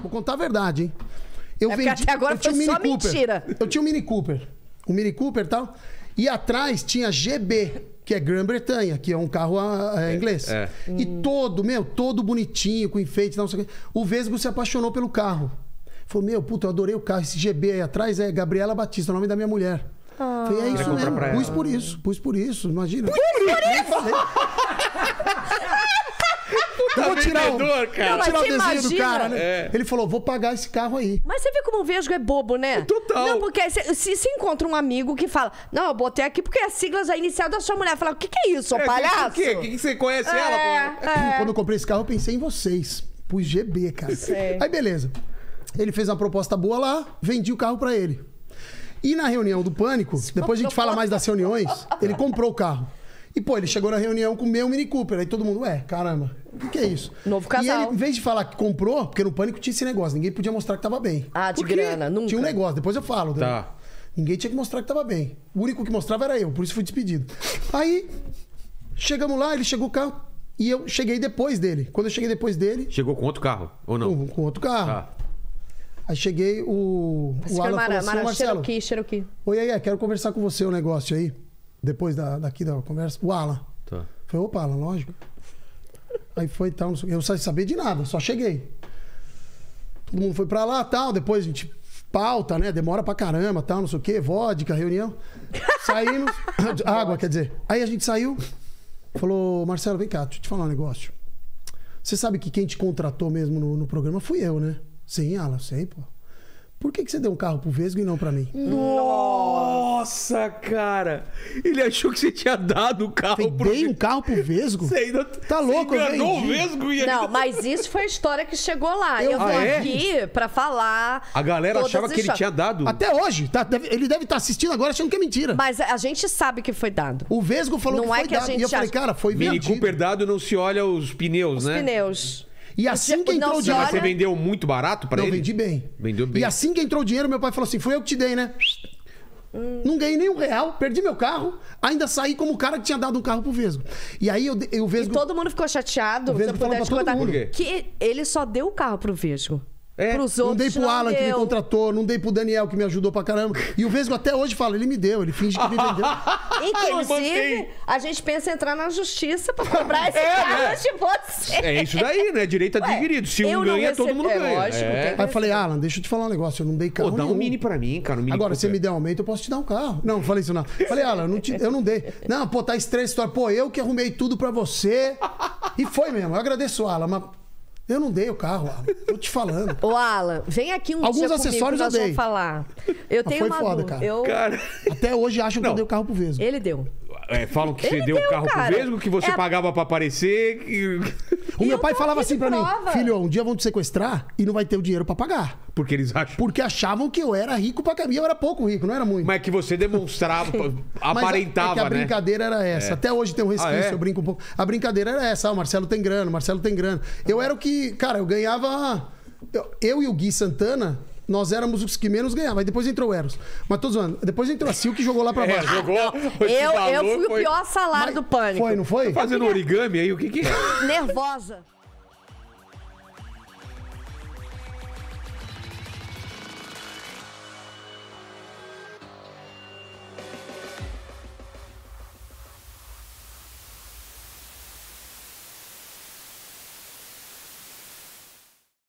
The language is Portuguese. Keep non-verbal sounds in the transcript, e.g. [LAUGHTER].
Vou contar a verdade, hein? Eu É porque até agora eu tinha foi um só Cooper. mentira. Eu tinha um Mini Cooper. Um Mini Cooper e tal. E atrás tinha GB, que é Grã-Bretanha, que é um carro ah, é, inglês. é. E todo, meu, todo bonitinho, com enfeite, não sei o quê. O Vesgo se apaixonou pelo carro. Falou, meu, puta, eu adorei o carro. Esse GB aí atrás é Gabriela Batista, o nome da minha mulher. Falei, é isso Queria comprar mesmo. Pus por isso, pus por isso, imagina. Pus por isso! Eu vou tirar o, vendedor, cara. vou tirar o desenho do imagina. cara, né? É. Ele falou, vou pagar esse carro aí. Mas você vê como o Vesgo é bobo, né? Total. Não, porque se, se, se encontra um amigo que fala, não, eu botei aqui porque é a sigla já inicial da sua mulher. Fala, o que, que é isso, ô É, palhaço? O que, que, que você conhece ela? pô? É, é. Quando eu comprei esse carro, eu pensei em vocês. Pus GB, cara. Sei. Aí, beleza. Ele fez uma proposta boa lá, vendi o carro pra ele. E na reunião do Pânico, depois a gente fala mais das reuniões, ele comprou o carro. E, pô, ele chegou na reunião com o meu Mini Cooper. Aí todo mundo, ué, caramba, o que é isso? Novo E casal. ele, em vez de falar que comprou, porque no Pânico tinha esse negócio, ninguém podia mostrar que tava bem. Ah, de Por quê? grana, nunca. Tinha um negócio, depois eu falo. né? Tá. Ninguém tinha que mostrar que tava bem. O único que mostrava era eu, por isso fui despedido. Aí, chegamos lá, ele chegou o carro e eu cheguei depois dele. Quando eu cheguei depois dele, Chegou com outro carro, ou não? com, com outro carro. Tá. Aí cheguei, o, o que é Alan Mara, falou assim, Mara, "Ô, Marcelo, Cherokee, Cherokee. oi, aí, quero conversar com você um negócio aí. Depois da, daqui da conversa. O Alan. Tá. Falei, opa, Alan, lógico. Aí foi e tal, não sei eu não sabia saber de nada, só cheguei. Todo mundo foi pra lá tal, depois a gente pauta, né? Demora pra caramba, tal, não sei o quê, vodka, reunião. [LAUGHS] Saímos. [LAUGHS] água, quer dizer. Aí a gente saiu, falou, Marcelo, vem cá, deixa eu te falar um negócio. Você sabe que quem te contratou mesmo no, no programa fui eu, né? Sim, Alan, sei, pô. Por que, que você deu um carro pro Vesgo e não pra mim? Nossa, cara! Ele achou que você tinha dado o carro Falei, pro dei um carro pro Vesgo? Você ainda Tá louco, você eu enganou o. Vesgo e ele- Não, [LAUGHS] mas isso foi a história que chegou lá. Eu, Eu- tô Ah, é? aqui pra falar. A galera achava que ele histórias. tinha dado. Até hoje, tá? Deve- ele deve estar assistindo agora achando que é mentira. Mas a gente sabe que foi dado. O Vesgo falou Não que é foi que a dado. gente E eu falei, acha- cara, foi Mini vendido. Cooper dado não se olha os pneus, Os né? pneus. E assim que entrou o dinheiro... Mas você vendeu muito barato pra Não, ele? vendi bem. Vendeu bem. E assim que entrou o dinheiro, meu pai falou assim, fui eu que te dei, né? Não ganhei nem um real, perdi meu carro, ainda saí como o cara que tinha dado um carro pro Vesgo. E aí eu, eu o E Vesgo... todo mundo ficou chateado. O Se eu Vesgo falou pudesse pra todo mundo. Que ele só deu o carro pro Vesgo. É, Pros Não outros dei pro Alan que me deu. contratou, não dei pro Daniel que me ajudou pra caramba. E o Vesgo até hoje fala, ele me deu, ele finge que me vendeu. [LAUGHS] Inclusive, a gente pensa em entrar na justiça pra cobrar esse [LAUGHS] É, carro né? de você. É isso daí, né? Direito adquirido. Se eu um não ganha, todo recebi- mundo é, ganha. lógico, É. Aí eu falei, Alan, deixa eu te falar um negócio, eu não dei carro Pô, dá um mini pra mim, cara. Um mini Agora, se me der aumento, eu posso te dar um carro. Não, não falei isso não. Falei, Alan, eu não, te- eu não dei. Não, pô, tá estranha a história. Pô, eu que arrumei tudo pra você. E foi mesmo, eu agradeço o Alan, mas eu não dei o carro, Alan. Tô te falando. Ô, Alan, vem aqui um Alguns dia comigo acessórios nós eu vamos dei. falar. Eu tenho foi uma foda, dúvida. cara. Eu... Cara, Até hoje acham que Não. eu dei o carro pro Vesgo. Ele deu. é, falam que você deu o deu, carro cara. pro Vesgo, que você É pagava pra aparecer. que- O meu eu pai falava assim pra mim. Filho, um dia vão te sequestrar e não vai ter o dinheiro pra pagar. Porque eles acham. Porque achavam que eu era rico pra. E eu era pouco rico, não era muito. Mas que você demonstrava, [LAUGHS] Mas aparentava, é que a né? brincadeira era essa. Até hoje tem um resquício, Ah, é? eu brinco um pouco. A brincadeira era essa. Ah, o Marcelo tem grana, o Marcelo tem grana. Eu era o que, cara, eu ganhava. Eu, eu e o Gui Santana, nós éramos os que menos ganhavam. Aí depois entrou o Eros. Mas tô zoando. Depois entrou a Sil que jogou lá pra É, baixo. jogou. esse Eu, eu fui o foi- pior salário Mas do pânico. Foi, não foi? Fazendo origami aí, o que que é? Nervosa.